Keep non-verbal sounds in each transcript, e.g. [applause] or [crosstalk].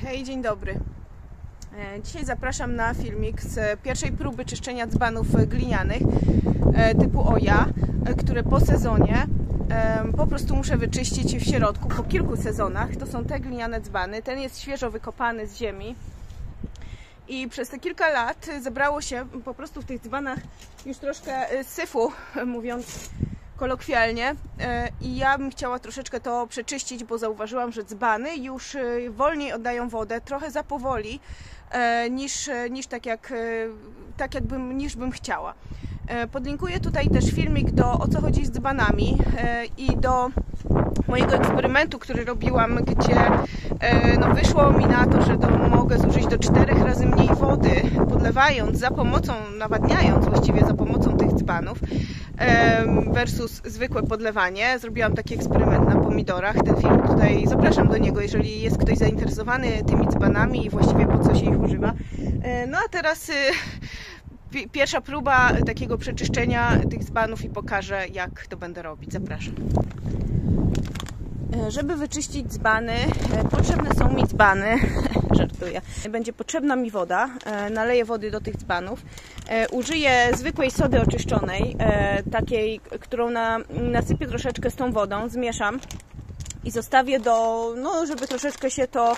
Hej, dzień dobry. E, Dzisiaj zapraszam na filmik z pierwszej próby czyszczenia dzbanów glinianych e, typu Oja, e, które po sezonie po prostu muszę wyczyścić w środku po kilku sezonach. To są te gliniane dzbany. Ten jest świeżo wykopany z ziemi. I przez te kilka lat zebrało się po prostu w tych dzbanach już troszkę syfu, mówiąc kolokwialnie e, i ja bym chciała troszeczkę to przeczyścić, bo zauważyłam, że dzbany już e, wolniej oddają wodę, trochę za powoli e, niż, niż tak jak tak jakbym, niż bym chciała. Podlinkuję tutaj też filmik do o co chodzi z dzbanami i do mojego eksperymentu, który robiłam, gdzie no, wyszło mi na to, że do, mogę zużyć do czterech razy mniej wody, podlewając za pomocą, nawadniając właściwie za pomocą tych dzbanów versus zwykłe podlewanie. Zrobiłam taki eksperyment na pomidorach. Ten film tutaj zapraszam do niego, jeżeli jest ktoś zainteresowany tymi dzbanami i właściwie po co się ich używa. E, no a teraz y, pierwsza próba takiego przeczyszczenia tych dzbanów i pokażę jak to będę robić. Zapraszam. E, żeby wyczyścić dzbany, e, potrzebne są mi dzbany. [laughs] Żartuję. Będzie potrzebna mi woda. E, naleję wody do tych dzbanów. Użyję zwykłej sody oczyszczonej, takiej, którą na, nasypię troszeczkę z tą wodą, zmieszam i zostawię do, no, żeby troszeczkę się to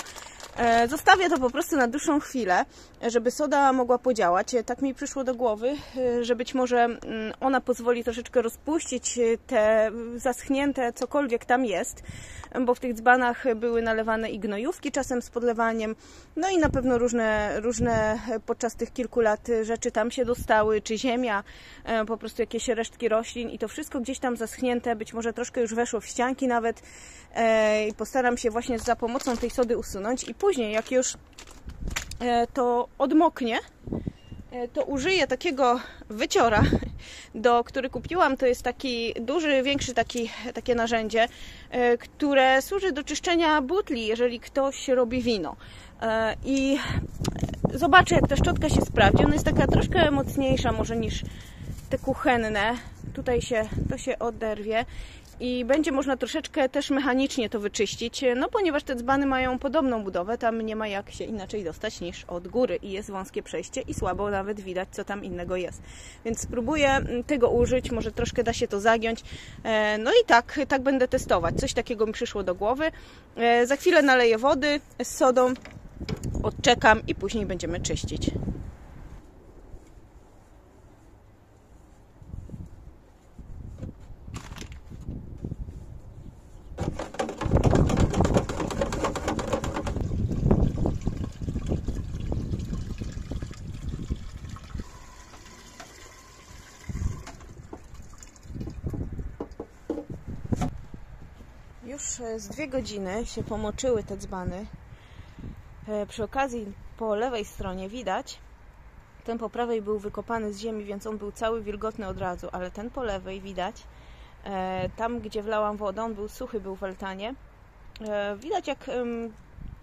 zostawię to po prostu na dłuższą chwilę, żeby soda mogła podziałać. E, tak mi przyszło do głowy, e, że być może mm, ona pozwoli troszeczkę rozpuścić te zaschnięte cokolwiek tam jest, bo w tych dzbanach były nalewane i gnojówki czasem z podlewaniem, no i na pewno różne, różne podczas tych kilku lat rzeczy tam się dostały, czy ziemia, po prostu jakieś resztki roślin i to wszystko gdzieś tam zaschnięte, być może troszkę już weszło w ścianki nawet i postaram się właśnie za pomocą tej sody usunąć i później, jak już e, to odmoknie, e, to użyję takiego wyciora, do, który kupiłam. To jest taki duży, większy taki, takie narzędzie, e, które służy do czyszczenia butli, jeżeli ktoś robi wino. I zobaczę, jak ta szczotka się sprawdzi. Ona jest taka troszkę mocniejsza może niż te kuchenne. Tutaj się to się oderwie i będzie można troszeczkę też mechanicznie to wyczyścić, no ponieważ te dzbany mają podobną budowę, tam nie ma jak się inaczej dostać niż od góry i jest wąskie przejście i słabo nawet widać, co tam innego jest. Więc spróbuję tego użyć, może troszkę da się to zagiąć. E, no i tak, tak będę testować. Coś takiego mi przyszło do głowy. E, za chwilę naleję wody z sodą, odczekam i później będziemy czyścić. Już e, z dwie godziny się pomoczyły te dzbany. E, przy okazji po lewej stronie widać, ten po prawej był wykopany z ziemi, więc on był cały wilgotny od razu, ale ten po lewej widać, e, tam gdzie wlałam wodę, on był suchy, był w altanie. Widać jak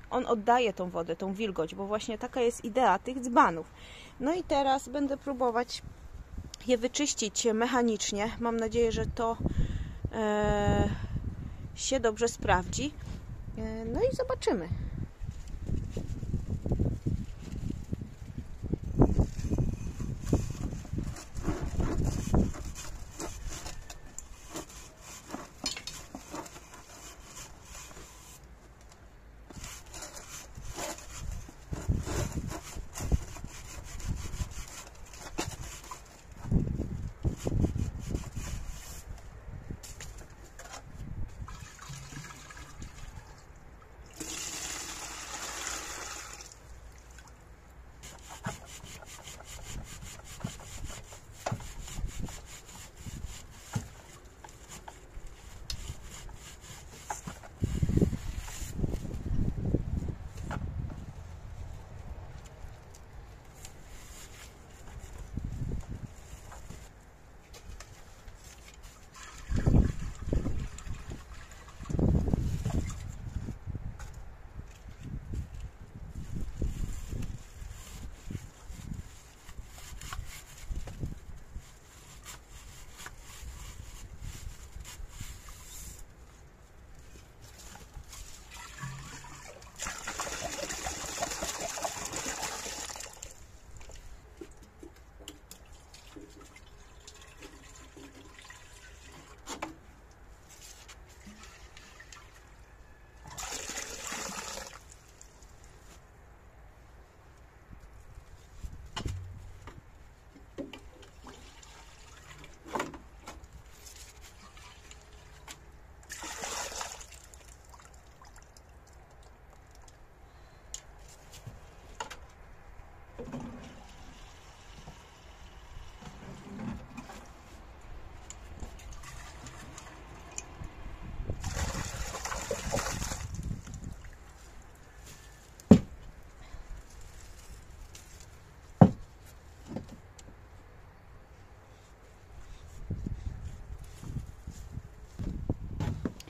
on oddaje tą wodę, tą wilgoć, bo właśnie taka jest idea tych dzbanów. No i teraz będę próbować je wyczyścić mechanicznie. Mam nadzieję, że to się dobrze sprawdzi. E, no i zobaczymy.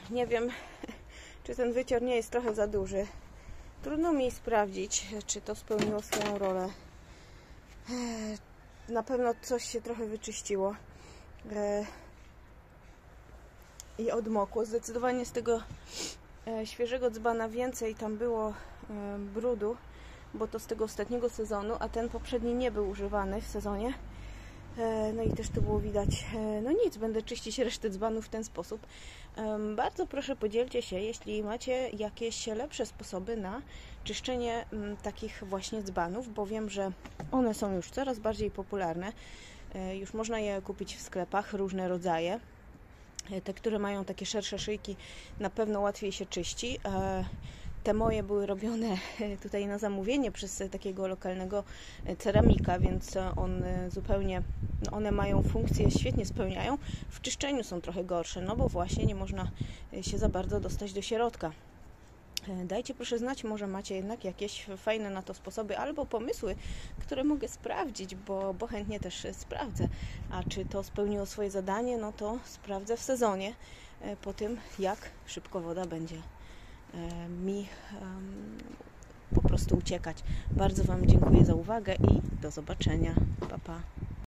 Nie wiem, [laughs] czy ten wycior nie jest trochę za duży. Trudno mi sprawdzić, czy to spełniło swoją rolę. Na pewno coś się trochę wyczyściło e, i odmokło. Zdecydowanie z tego e, świeżego dzbana więcej tam było brudu, bo to z tego ostatniego sezonu, a ten poprzedni nie był używany w sezonie. No i też to było widać. No nic, będę czyścić resztę dzbanów w ten sposób. Bardzo proszę podzielcie się, jeśli macie jakieś lepsze sposoby na czyszczenie takich właśnie dzbanów, bo wiem, że one są już coraz bardziej popularne. E, już można je kupić w sklepach, różne rodzaje. E, te, które mają takie szersze szyjki, na pewno łatwiej się czyści. E, te moje były robione tutaj na zamówienie przez takiego lokalnego ceramika, więc on zupełnie, no one mają funkcję, świetnie spełniają. W czyszczeniu są trochę gorsze, no bo właśnie nie można się za bardzo dostać do środka. Dajcie proszę znać, może macie jednak jakieś fajne na to sposoby albo pomysły, które mogę sprawdzić, bo, bo chętnie też sprawdzę. A czy to spełniło swoje zadanie, no to sprawdzę w sezonie e, po tym, jak szybko woda będzie e, mi po prostu uciekać. Bardzo Wam dziękuję za uwagę i do zobaczenia. Pa, pa.